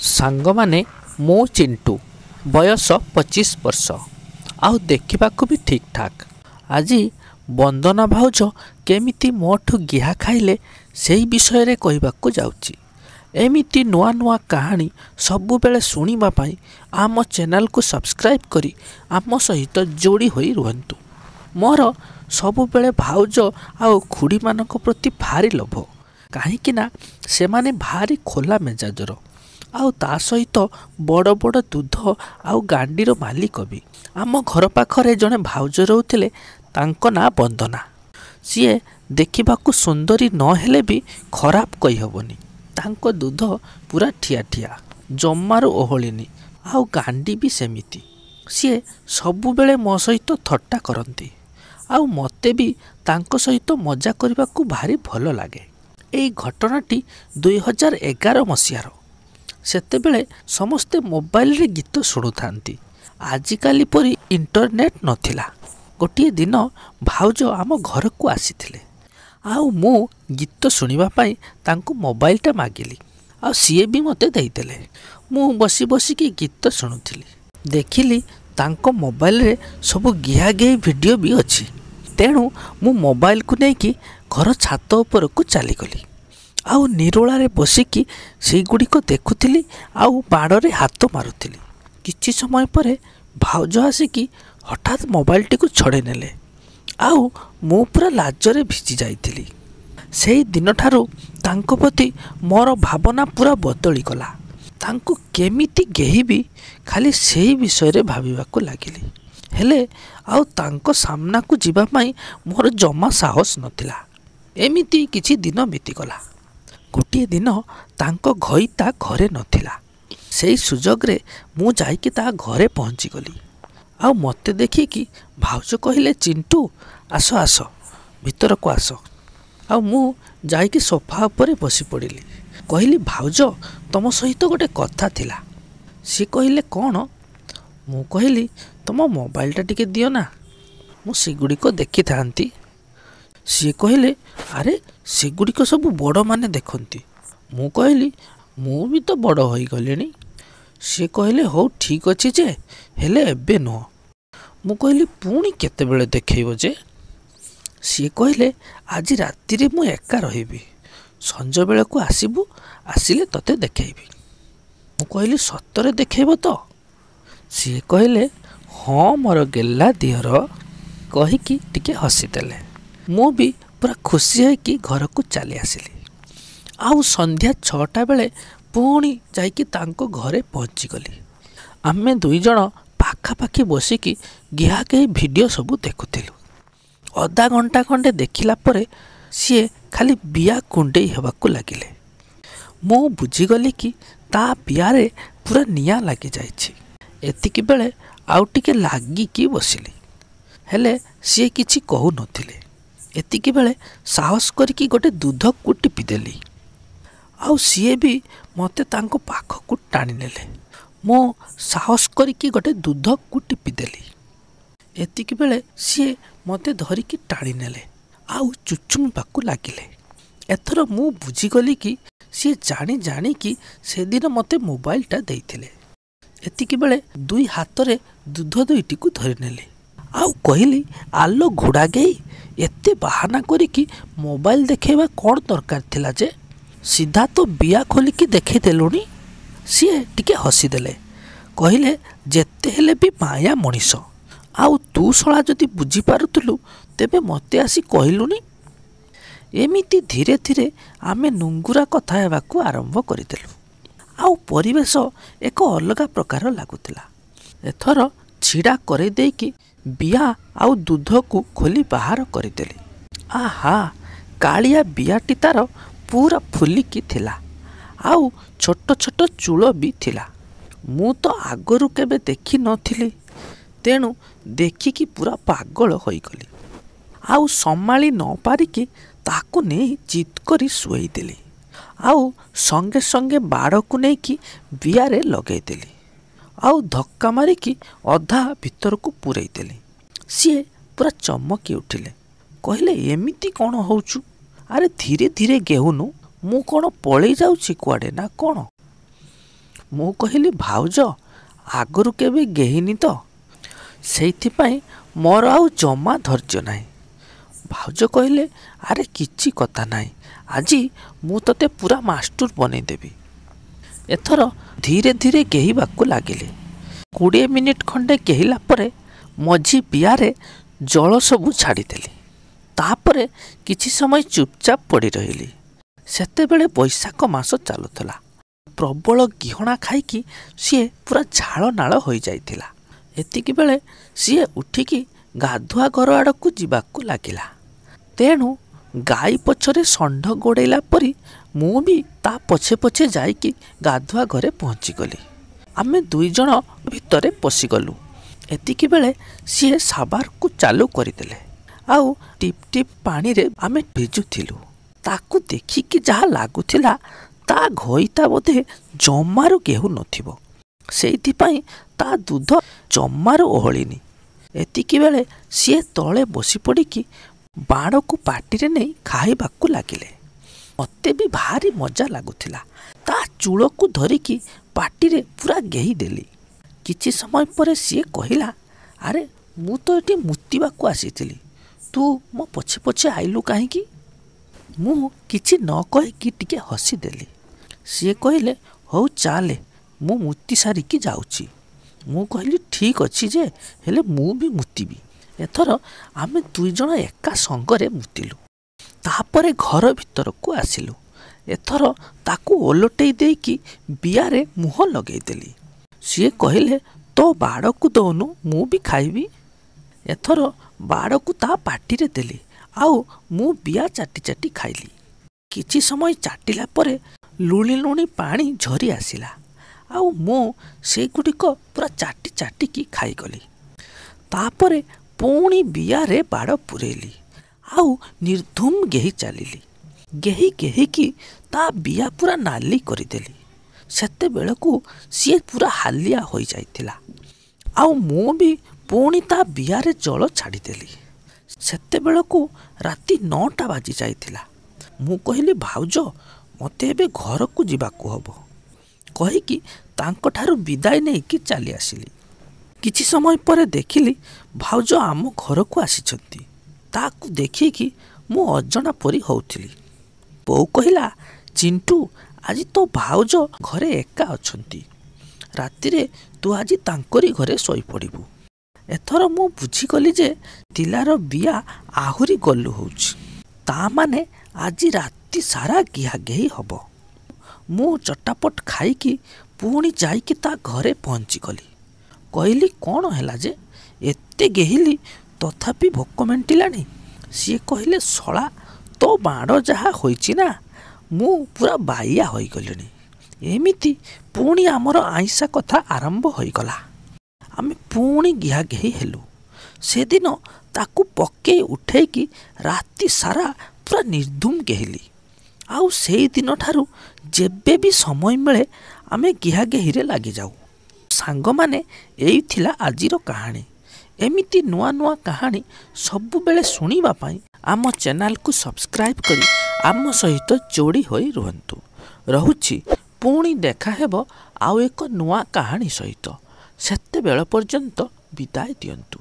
ସାଙ୍ଗମାନେ ମୁଁ ଚିଣ୍ଟୁ ବୟସ ପଚିଶ ବର୍ଷ। ଆଉ ଦେଖିବାକୁ ବି ଠିକ୍ ଠାକ୍। ଆଜି ବନ୍ଦନା ଭାଉଜ କେମିତି ମୋଠୁ ଗିହା ଖାଇଲେ ସେଇ ବିଷୟରେ କହିବାକୁ ଯାଉଛି। ଏମିତି ନୂଆ ନୂଆ କାହାଣୀ ସବୁବେଳେ ଶୁଣିବା ପାଇଁ ଆମ ଚ୍ୟାନେଲକୁ ସବସ୍କ୍ରାଇବ୍ କରି ଆମ ସହିତ ଯୋଡ଼ି ହୋଇ ରୁହନ୍ତୁ। ମୋର ସବୁବେଳେ ଭାଉଜ ଆଉ ଖୁଡ଼ିମାନଙ୍କ ପ୍ରତି ଭାରି ଲୋଭ। କାହିଁକିନା ସେମାନେ ଭାରି ଖୋଲା ମେଜାଜର। ଆଉ ତା ସହିତ ବଡ଼ ବଡ଼ ଦୁଧ ଆଉ ଗାଣ୍ଡିର ମାଲିକ ବି। ଆମ ଘର ପାଖରେ ଜଣେ ଭାଉଜ ରହୁଥିଲେ ତାଙ୍କ ନାଁ ବନ୍ଦନା। ସିଏ ଦେଖିବାକୁ ସୁନ୍ଦରୀ ନ ହେଲେ ବି ଖରାପ କହିହେବନି। ତାଙ୍କ ଦୁଧ ପୁରା ଠିଆ ଠିଆ ଜମାରୁ ଓହଳିନି ଆଉ ଗାଣ୍ଡି ବି ସେମିତି। ସିଏ ସବୁବେଳେ ମୋ ସହିତ ଥଟ୍ଟା କରନ୍ତି ଆଉ ମୋତେ ବି ତାଙ୍କ ସହିତ ମଜା କରିବାକୁ ଭାରି ଭଲ ଲାଗେ। ଏଇ ଘଟଣାଟି ଦୁଇହଜାର ଏଗାର ମସିହାର। ସେତେବେଳେ ସମସ୍ତେ ମୋବାଇଲରେ ଗୀତ ଶୁଣୁଥାନ୍ତି। ଆଜିକାଲି ପରି ଇଣ୍ଟରନେଟ୍ ନଥିଲା। ଗୋଟିଏ ଦିନ ଭାଉଜ ଆମ ଘରକୁ ଆସିଥିଲେ। ଆଉ ମୁଁ ଗୀତ ଶୁଣିବା ପାଇଁ ତାଙ୍କୁ ମୋବାଇଲଟା ମାଗିଲି। ଆଉ ସିଏ ବି ମୋତେ ଦେଇଦେଲେ। ମୁଁ ବସି ବସିକି ଗୀତ ଶୁଣୁଥିଲି। ଦେଖିଲି ତାଙ୍କ ମୋବାଇଲରେ ସବୁ ଗିହା ଗିହି ଭିଡ଼ିଓ ବି ଅଛି। ତେଣୁ ମୁଁ ମୋବାଇଲକୁ ନେଇକି ଘର ଛାତ ଉପରକୁ ଚାଲିଗଲି। ଆଉ ନିରୋଳାରେ ବସିକି ସେଇଗୁଡ଼ିକ ଦେଖୁଥିଲି ଆଉ ବାଡ଼ରେ ହାତ ମାରୁଥିଲି। କିଛି ସମୟ ପରେ ଭାଉଜ ଆସିକି ହଠାତ୍ ମୋବାଇଲଟିକୁ ଛଡ଼େଇ ନେଲେ। ଆଉ ମୁଁ ପୁରା ଲାଜରେ ଭିଜି ଯାଇଥିଲି। ସେଇ ଦିନଠାରୁ ତାଙ୍କ ପ୍ରତି ମୋର ଭାବନା ପୁରା ବଦଳିଗଲା। ତାଙ୍କୁ କେମିତି ଗେହିବି ଖାଲି ସେଇ ବିଷୟରେ ଭାବିବାକୁ ଲାଗିଲି। ହେଲେ ଆଉ ତାଙ୍କ ସାମ୍ନାକୁ ଯିବା ପାଇଁ ମୋର ଜମା ସାହସ ନଥିଲା। ଏମିତି କିଛି ଦିନ ବିତିଗଲା। ଗୋଟିଏ ଦିନ ତାଙ୍କ ଘଇ ତା ଘରେ ନଥିଲା। ସେଇ ସୁଯୋଗରେ ମୁଁ ଯାଇକି ତା ଘରେ ପହଞ୍ଚିଗଲି। ଆଉ ମୋତେ ଦେଖିକି ଭାଉଜ କହିଲେ ଚିଣ୍ଟୁ ଆସ ଆସ ଭିତରକୁ ଆସ। ଆଉ ମୁଁ ଯାଇକି ସୋଫା ଉପରେ ବସି ପଡ଼ିଲି। କହିଲି ଭାଉଜ ତୁମ ସହିତ ଗୋଟେ କଥା ଥିଲା। ସିଏ କହିଲେ କ'ଣ? ମୁଁ କହିଲି ତୁମ ମୋବାଇଲଟା ଟିକେ ଦିଅ ନା। ମୁଁ ସେଗୁଡ଼ିକ ଦେଖିଥାନ୍ତି। ସିଏ କହିଲେ ଆରେ ସେଗୁଡ଼ିକ ସବୁ ବଡ଼ମାନେ ଦେଖନ୍ତି। ମୁଁ କହିଲି ମୁଁ ବି ତ ବଡ଼ ହୋଇଗଲିଣି। ସିଏ କହିଲେ ହଉ ଠିକ୍ ଅଛି ଯେ ହେଲେ ଏବେ ନୁହଁ। ମୁଁ କହିଲି ପୁଣି କେତେବେଳେ ଦେଖେଇବ ଯେ? ସିଏ କହିଲେ ଆଜି ରାତିରେ ମୁଁ ଏକା ରହିବି। ସଞ୍ଜବେଳକୁ ଆସିବୁ ଆସିଲେ ତତେ ଦେଖେଇବି। ମୁଁ କହିଲି ସତରେ ଦେଖେଇବ ତ? ସିଏ କହିଲେ ହଁ ମୋର ଗେଲା ଦିଅର କହିକି ଟିକେ ହସିଦେଲେ। ମୁଁ ବି ପୁରା ଖୁସି ହେଇକି ଘରକୁ ଚାଲି ଆସିଲି। ଆଉ ସନ୍ଧ୍ୟା ଛଅଟା ବେଳେ ପୁଣି ଯାଇକି ତାଙ୍କ ଘରେ ପହଞ୍ଚିଗଲି। ଆମେ ଦୁଇ ଜଣ ପାଖାପାଖି ବସିକି ଗିହା କେହି ଭିଡ଼ିଓ ସବୁ ଦେଖୁଥିଲୁ। ଅଧା ଘଣ୍ଟା ଖଣ୍ଡେ ଦେଖିଲା ପରେ ସିଏ ଖାଲି ବିଆ କୁଣ୍ଡେଇ ହେବାକୁ ଲାଗିଲେ। ମୁଁ ବୁଝିଗଲି କି ତା ବିଆରେ ପୁରା ନିଆଁ ଲାଗିଯାଇଛି। ଏତିକି ବେଳେ ଆଉ ଟିକେ ଲାଗିକି ବସିଲି। ହେଲେ ସିଏ କିଛି କହୁନଥିଲେ। ଏତିକି ବେଳେ ସାହସ କରିକି ଗୋଟେ ଦୁଧକୁ ଟିପିଦେଲି। ଆଉ ସିଏ ବି ମୋତେ ତାଙ୍କ ପାଖକୁ ଟାଣିନେଲେ। ମୁଁ ସାହସ କରିକି ଗୋଟେ ଦୁଧକୁ ଟିପିଦେଲି। ଏତିକି ବେଳେ ସିଏ ମୋତେ ଧରିକି ଟାଣି ନେଲେ ଆଉ ଚୁଚୁମିବାକୁ ଲାଗିଲେ। ଏଥର ମୁଁ ବୁଝିଗଲି କି ସିଏ ଜାଣି ଜାଣିକି ସେଦିନ ମୋତେ ମୋବାଇଲଟା ଦେଇଥିଲେ। ଏତିକି ବେଳେ ଦୁଇ ହାତରେ ଦୁଧ ଦୁଇଟିକୁ ଧରିନେଲି। ଆଉ କହିଲି ଆଲୋ ଘୋଡ଼ା ଗେଇ ଏତେ ବାହାନା କରିକି ମୋବାଇଲ ଦେଖେଇବା କ'ଣ ଦରକାର ଥିଲା ଯେ? ସିଧା ତ ବିଆ ଖୋଲିକି ଦେଖେଇଦେଲୁଣି। ସିଏ ଟିକେ ହସିଦେଲେ। କହିଲେ ଯେତେ ହେଲେ ବି ମାୟା ମଣିଷ। ଆଉ ତୁ ଶଳା ଯଦି ବୁଝିପାରୁଥିଲୁ ତେବେ ମୋତେ ଆସି କହିଲୁନି? ଏମିତି ଧୀରେ ଧୀରେ ଆମେ ନୁଙ୍ଗୁରା କଥା ହେବାକୁ ଆରମ୍ଭ କରିଦେଲୁ। ଆଉ ପରିବେଶ ଏକ ଅଲଗା ପ୍ରକାର ଲାଗୁଥିଲା। ଏଥର ଛିଡ଼ା କରିଦେଇକି ବିଆ ଆଉ ଦୁଧକୁ ଖୋଲି ବାହାର କରିଦେଲି। ଆହା କାଳିଆ ବିଆଟି ତାର ପୁରା ଫୁଲିକି ଥିଲା ଆଉ ଛୋଟ ଛୋଟ ଚୂଳ ବି ଥିଲା। ମୁଁ ତ ଆଗରୁ କେବେ ଦେଖିନଥିଲି ତେଣୁ ଦେଖିକି ପୁରା ପାଗଳ ହୋଇଗଲି। ଆଉ ସମ୍ଭାଳି ନ ପାରିକି ତାକୁ ନେଇ ଜିଦ୍ କରି ଶୁଆଇଦେଲି ଆଉ ସଙ୍ଗେ ସଙ୍ଗେ ବାଡ଼କୁ ନେଇକି ବିଆରେ ଲଗେଇଦେଲି। ଆଉ ଧକ୍କା ମାରିକି ଅଧା ଭିତରକୁ ପୂରେଇଦେଲି। ସିଏ ପୁରା ଚମକି ଉଠିଲେ। କହିଲେ ଏମିତି କ'ଣ ହେଉଛୁ ଆରେ ଧୀରେ ଧୀରେ ଗେହୁନୁ। ମୁଁ କ'ଣ ପଳେଇ ଯାଉଛି କୁଆଡ଼େ ନା କ'ଣ? ମୁଁ କହିଲି ଭାଉଜ ଆଗରୁ କେବେ ଗେହିନି ତ? ସେଇଥିପାଇଁ ମୋର ଆଉ ଜମା ଧୈର୍ଯ୍ୟ ନାହିଁ। ଭାଉଜ କହିଲେ ଆରେ କିଛି କଥା ନାହିଁ। ଆଜି ମୁଁ ତୋତେ ପୁରା ମାଷ୍ଟର ବନେଇଦେବି। ଏଥର ଧୀରେ ଧୀରେ ଗେହିବାକୁ ଲାଗିଲେ। କୋଡ଼ିଏ ମିନିଟ୍ ଖଣ୍ଡେ ଗେହିଲା ପରେ ମଝି ବିଆରେ ଜଳ ସବୁ ଛାଡ଼ିଦେଲି। ତାପରେ କିଛି ସମୟ ଚୁପଚାପ ପଡ଼ି ରହିଲି। ସେତେବେଳେ ବୈଶାଖ ମାସ ଚାଲୁଥିଲା। ପ୍ରବଳ ଗିହଣା ଖାଇକି ସିଏ ପୁରା ଝାଳ ନାଳ ହୋଇଯାଇଥିଲା। ଏତିକି ବେଳେ ସିଏ ଉଠିକି ଗାଧୁଆ ଘର ଆଡ଼କୁ ଯିବାକୁ ଲାଗିଲା। ତେଣୁ ଗାଈ ପଛରେ ଷଣ୍ଢ ଗୋଡ଼େଇଲା ପରି ମୁଁ ବି ତା ପଛେ ପଛେ ଯାଇକି ଗାଧୁଆ ଘରେ ପହଞ୍ଚିଗଲି। ଆମେ ଦୁଇ ଜଣ ଭିତରେ ପଶିଗଲୁ। ଏତିକି ବେଳେ ସିଏ ସାବାରକୁ ଚାଲୁ କରିଦେଲେ। ଆଉ ଟିପ୍ ଟିପ୍ ପାଣିରେ ଆମେ ଭିଜୁଥିଲୁ। ତାକୁ ଦେଖିକି ଯାହା ଲାଗୁଥିଲା ତା ଘଇତା ବୋଧେ ଜମାରୁ ଗେହୁ ନଥିବ। ସେଇଥିପାଇଁ ତା ଦୁଧ ଜମାରୁ ଓହଳିନି। ଏତିକି ବେଳେ ସିଏ ତଳେ ବସି ପଡ଼ିକି ବାଣକୁ ପାଟିରେ ନେଇ ଖାଇବାକୁ ଲାଗିଲେ। ମୋତେ ବି ଭାରି ମଜା ଲାଗୁଥିଲା। ତା ଚୂଳକୁ ଧରିକି ପାଟିରେ ପୁରା ଗେହି ଦେଲି। କିଛି ସମୟ ପରେ ସିଏ କହିଲା ଆରେ ମୁଁ ତ ଏଠି ମୁତିବାକୁ ଆସିଥିଲି। ତୁ ମୋ ପଛେ ପଛେ ଆଇଲୁ କାହିଁକି? ମୁଁ କିଛି ନ କହିକି ଟିକେ ହସିଦେଲି। ସିଏ କହିଲେ ହଉ ଚାଲେ ମୁଁ ମୁତି ସାରିକି ଯାଉଛି। ମୁଁ କହିଲି ଠିକ୍ ଅଛି ଯେ ହେଲେ ମୁଁ ବି ମୁତିବି। ଏଥର ଆମେ ଦୁଇ ଜଣ ଏକା ସଙ୍ଗରେ ମୁତିଲୁ। ତାପରେ ଘର ଭିତରକୁ ଆସିଲୁ। ଏଥର ତାକୁ ଓଲଟେଇ ଦେଇକି ବିଆରେ ମୁହଁ ଲଗେଇଦେଲି। ସିଏ କହିଲେ ତୋ ବାଡ଼କୁ ଦଉନୁ ମୁଁ ବି ଖାଇବି। ଏଥର ବାଡ଼କୁ ତା ପାଟିରେ ଦେଲି ଆଉ ମୁଁ ବିଆ ଚାଟି ଚାଟି ଖାଇଲି। କିଛି ସମୟ ଚାଟିଲା ପରେ ଲୁଣି ଲୁଣି ପାଣି ଝରି ଆସିଲା। ଆଉ ମୁଁ ସେଗୁଡ଼ିକ ପୁରା ଚାଟି ଚାଟିକି ଖାଇଗଲି। ତାପରେ ପୁଣି ବିଆରେ ବାଡ଼ ପୂରେଇଲି। ଆଉ ନିର୍ଧୁମ ଗେହି ଚାଲିଲି। ଗେହି ଗେହିକି ତା ବିଆ ପୁରା ନାଲି କରିଦେଲି। ସେତେବେଳକୁ ସିଏ ପୁରା ହାଲିଆ ହୋଇଯାଇଥିଲା। ଆଉ ମୁଁ ବି ପୁଣି ତା ବିଆରେ ଜଳ ଛାଡ଼ିଦେଲି। ସେତେବେଳକୁ ରାତି ନଅଟା ବାଜି ଯାଇଥିଲା। ମୁଁ କହିଲି ଭାଉଜ ମୋତେ ଏବେ ଘରକୁ ଯିବାକୁ ହବ କହିକି ତାଙ୍କଠାରୁ ବିଦାୟ ନେଇକି ଚାଲି ଆସିଲି କିଛି ସମୟ ପରେ ଦେଖିଲି ଭାଉଜ ଆମ ଘରକୁ ଆସିଛନ୍ତି। ତାକୁ ଦେଖିକି ମୁଁ ଅଜଣା ପରି ହେଉଥିଲି। ବୋଉ କହିଲା ଚିଣ୍ଟୁ ଆଜି ତୋ ଭାଉଜ ଘରେ ଏକା ଅଛନ୍ତି। ରାତିରେ ତୁ ଆଜି ତାଙ୍କରି ଘରେ ଶୋଇପଡ଼ିବୁ। ଏଥର ମୁଁ ବୁଝିଗଲି ଯେ ତିଲାର ବିଆ ଆହୁରି ଗଲୁ ହେଉଛି। ତା ମାନେ ଆଜି ରାତି ସାରା ଗେହି ହେବ। ମୁଁ ଚଟାପଟ ଖାଇକି ପୁଣି ଯାଇକି ତା ଘରେ ପହଞ୍ଚିଗଲି। କହିଲି କ'ଣ ହେଲା ଯେ? ଏତେ ଗେହିଲି ତଥାପି ଭୋକ ମେଣ୍ଟିଲାଣି। ସିଏ କହିଲେ ଶଳା ତୋ ବାଡ଼ ଯାହା ହୋଇଛି ନା ମୁଁ ପୁରା ବାଇଆ ହୋଇଗଲିଣି। ଏମିତି ପୁଣି ଆମର ଆଇଁଷା କଥା ଆରମ୍ଭ ହୋଇଗଲା। ଆମେ ପୁଣି ଗେହି ହେଲୁ। ସେଦିନ ତାକୁ ପକେଇ ଉଠେଇକି ରାତି ସାରା ପୁରା ନିର୍ଧୁମ ଗେହିଲି ଆଉ ସେଇଦିନଠାରୁ ଯେବେ ବି ସମୟ ମିଳେ ଆମେ ଗିହା ଗେହିରେ ଲାଗିଯାଉ। ସାଙ୍ଗମାନେ ଏଇ ଥିଲା ଆଜିର କାହାଣୀ। ଏମିତି ନୂଆ ନୂଆ କାହାଣୀ ସବୁବେଳେ ଶୁଣିବା ପାଇଁ ଆମ ଚ୍ୟାନେଲକୁ ସବସ୍କ୍ରାଇବ୍ କରି ଆମ ସହିତ ଯୋଡ଼ି ହୋଇ ରୁହନ୍ତୁ। ରହୁଛି ପୁଣି ଦେଖା ହେବ ଆଉ ଏକ ନୂଆ କାହାଣୀ ସହିତ। ସେତେବେଳ ପର୍ଯ୍ୟନ୍ତ ବିଦାୟ ଦିଅନ୍ତୁ।